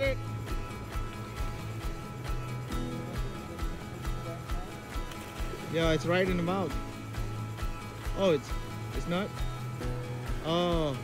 it. Yeah, it's right in the mouth. Oh, it's, it's not? Oh.